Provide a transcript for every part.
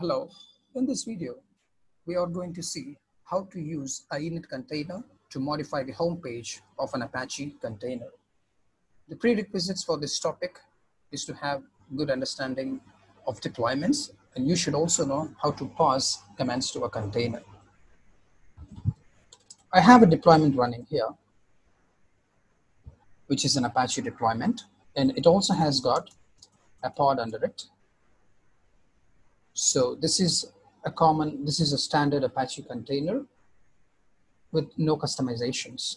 Hello, in this video, we are going to see how to use a init container to modify the home page of an Apache container. The prerequisites for this topic is to have good understanding of deployments, and you should also know how to pass commands to a container. I have a deployment running here, which is an Apache deployment, and it also has got a pod under it. So this is a common, this is a standard Apache container with no customizations.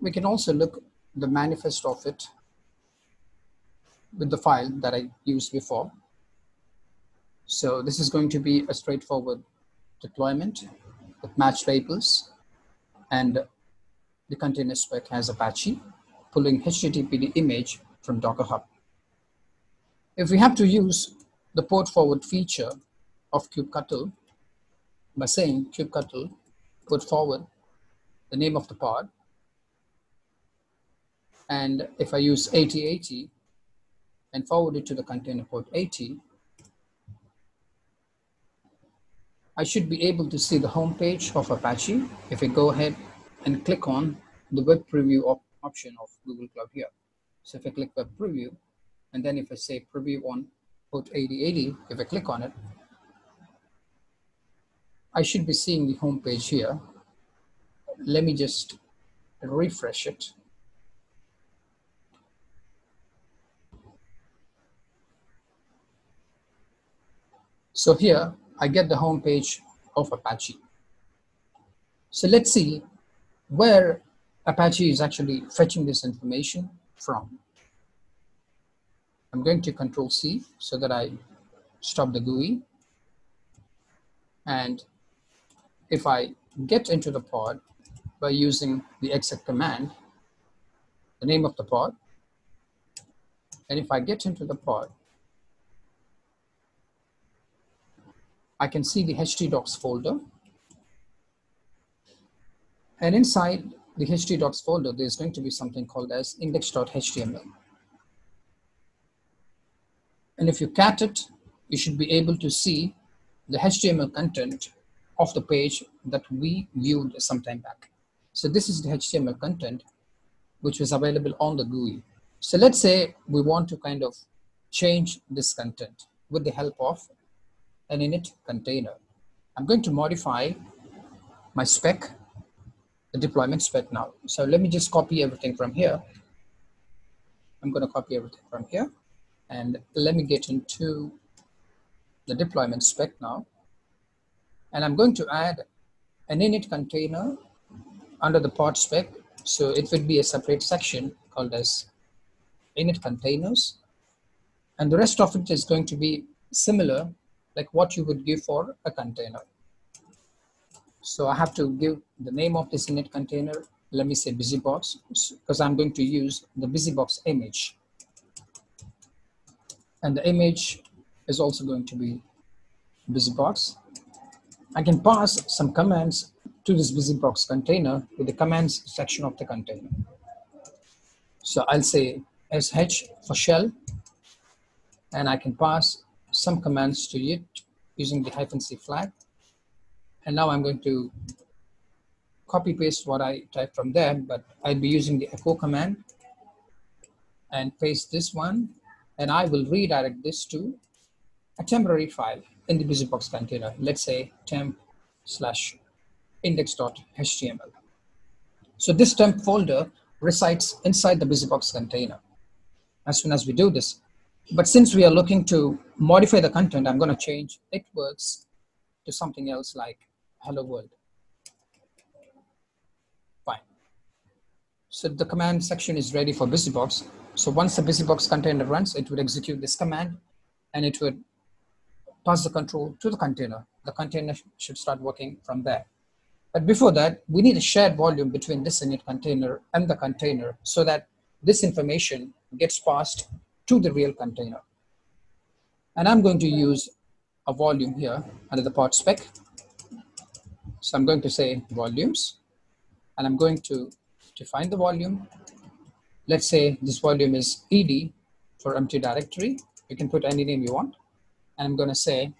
We can also look the manifest of it with the file that I used before. So this is going to be a straightforward deployment with matched labels and the container spec has Apache pulling HTTPD image from Docker Hub. If we have to use the port forward feature of kubectl by saying kubectl port forward the name of the pod. And if I use 8080 and forward it to the container port 80, I should be able to see the home page of Apache if I go ahead and click on the web preview op option of Google Cloud here. So if I click web preview, and then if I say preview on port 8080, if I click on it, I should be seeing the home page here. Let me just refresh it. So here I get the home page of Apache. So let's see where Apache is actually fetching this information from. I'm going to control C so that I stop the GUI. And if I get into the pod by using the exec command, the name of the pod, and if I get into the pod, I can see the htdocs folder. And inside the htdocs folder, there's going to be something called as index.html. And if you cat it, you should be able to see the HTML content of the page that we viewed some time back. So this is the HTML content which was available on the GUI. So let's say we want to kind of change this content with the help of an init container. I'm going to modify my spec, the deployment spec now. So let me just copy everything from here. I'm going to copy everything from here. And let me get into the deployment spec now. And I'm going to add an init container under the pod spec. So it would be a separate section called as init containers. And the rest of it is going to be similar like what you would give for a container. So I have to give the name of this init container. Let me say busybox because I'm going to use the busybox image. And the image is also going to be busybox. I can pass some commands to this busybox container with the commands section of the container. So I'll say sh for shell, and I can pass some commands to it using the hyphen c flag. And now I'm going to copy paste what I typed from there, but I'll be using the echo command and paste this one and I will redirect this to a temporary file in the busybox container. Let's say temp slash index.html. So this temp folder resides inside the busybox container as soon as we do this. But since we are looking to modify the content, I'm going to change it works to something else like hello world. Fine. So the command section is ready for busybox. So once the busybox container runs, it would execute this command and it would pass the control to the container. The container should start working from there. But before that, we need a shared volume between this init container and the container so that this information gets passed to the real container. And I'm going to use a volume here under the pod spec. So I'm going to say volumes, and I'm going to define the volume let's say this volume is ed for empty directory. You can put any name you want. And I'm going to say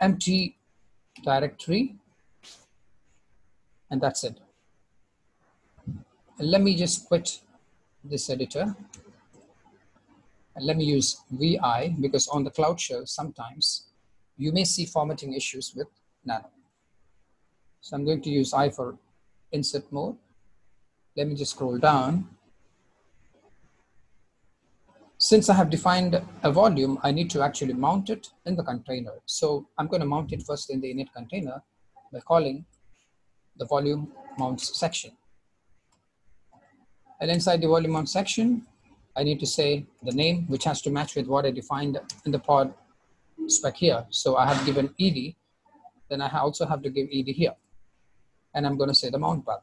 empty directory and that's it. And let me just quit this editor and let me use VI because on the Cloud Shell sometimes you may see formatting issues with Nano. So I'm going to use I for insert mode. Let me just scroll down. Since I have defined a volume, I need to actually mount it in the container. So I'm going to mount it first in the init container by calling the volume mounts section. And inside the volume mount section, I need to say the name, which has to match with what I defined in the pod spec here. So I have given ed, then I also have to give ed here. And I'm going to say the mount path.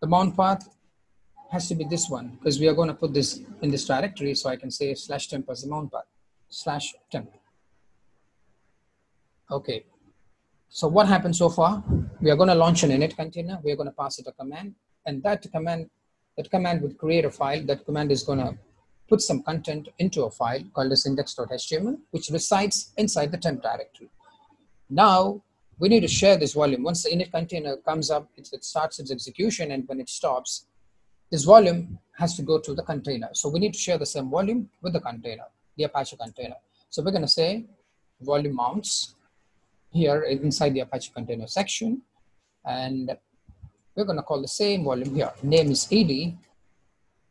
The mount path has to be this one because we are going to put this in this directory. So I can say slash temp as the mount path, slash temp. Okay. So what happened so far? We are going to launch an init container. We are going to pass it a command and that command, that command would create a file. That command is going to put some content into a file called as index.html, which resides inside the temp directory. Now we need to share this volume. Once the init container comes up, it, it starts its execution and when it stops, this volume has to go to the container. So we need to share the same volume with the container, the Apache container. So we're gonna say volume mounts here inside the Apache container section. And we're gonna call the same volume here. Name is ed,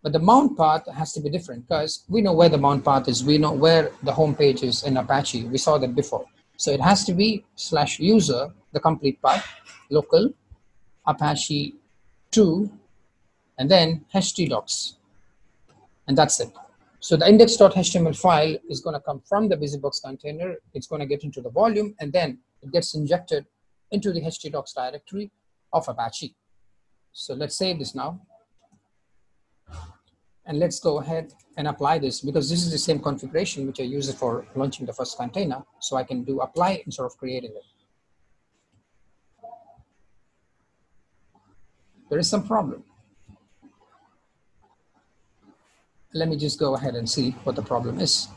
but the mount path has to be different because we know where the mount path is. We know where the home page is in Apache. We saw that before. So it has to be slash user, the complete path, local, Apache 2, and then htdocs. And that's it. So the index.html file is going to come from the busybox container. It's going to get into the volume, and then it gets injected into the htdocs directory of Apache. So let's save this now. And let's go ahead and apply this because this is the same configuration which I used for launching the first container. So I can do apply instead of creating it. There is some problem. Let me just go ahead and see what the problem is.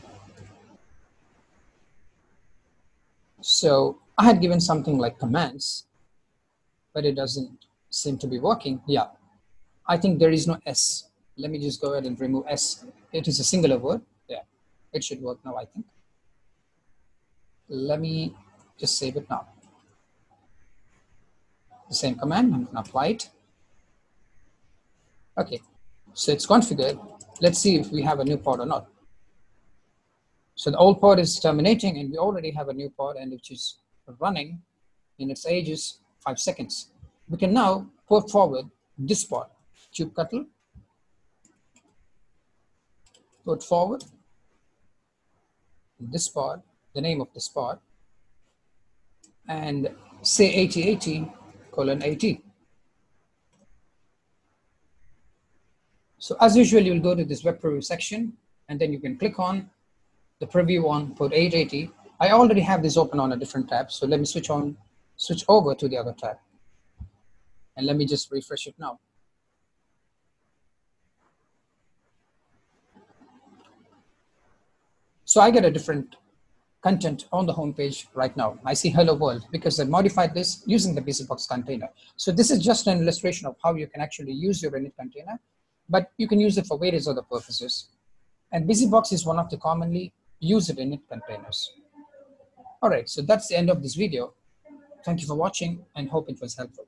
So I had given something like commands, but it doesn't seem to be working. Yeah, I think there is no S let me just go ahead and remove S. It is a singular word. Yeah, it should work now, I think. Let me just save it now. The same command, I'm gonna apply it. Okay, so it's configured. Let's see if we have a new pod or not. So the old pod is terminating and we already have a new pod and which is running in its age is five seconds. We can now port forward this pod, kubectl port forward this pod, the name of this pod, and say 8080 colon 80. So as usual, you'll go to this web preview section, and then you can click on the preview on port 880. I already have this open on a different tab, so let me switch on, switch over to the other tab. And let me just refresh it now. So I get a different content on the homepage right now. I see hello world because I modified this using the BusyBox container. So this is just an illustration of how you can actually use your init container, but you can use it for various other purposes. And BusyBox is one of the commonly used init containers. All right, so that's the end of this video. Thank you for watching and hope it was helpful.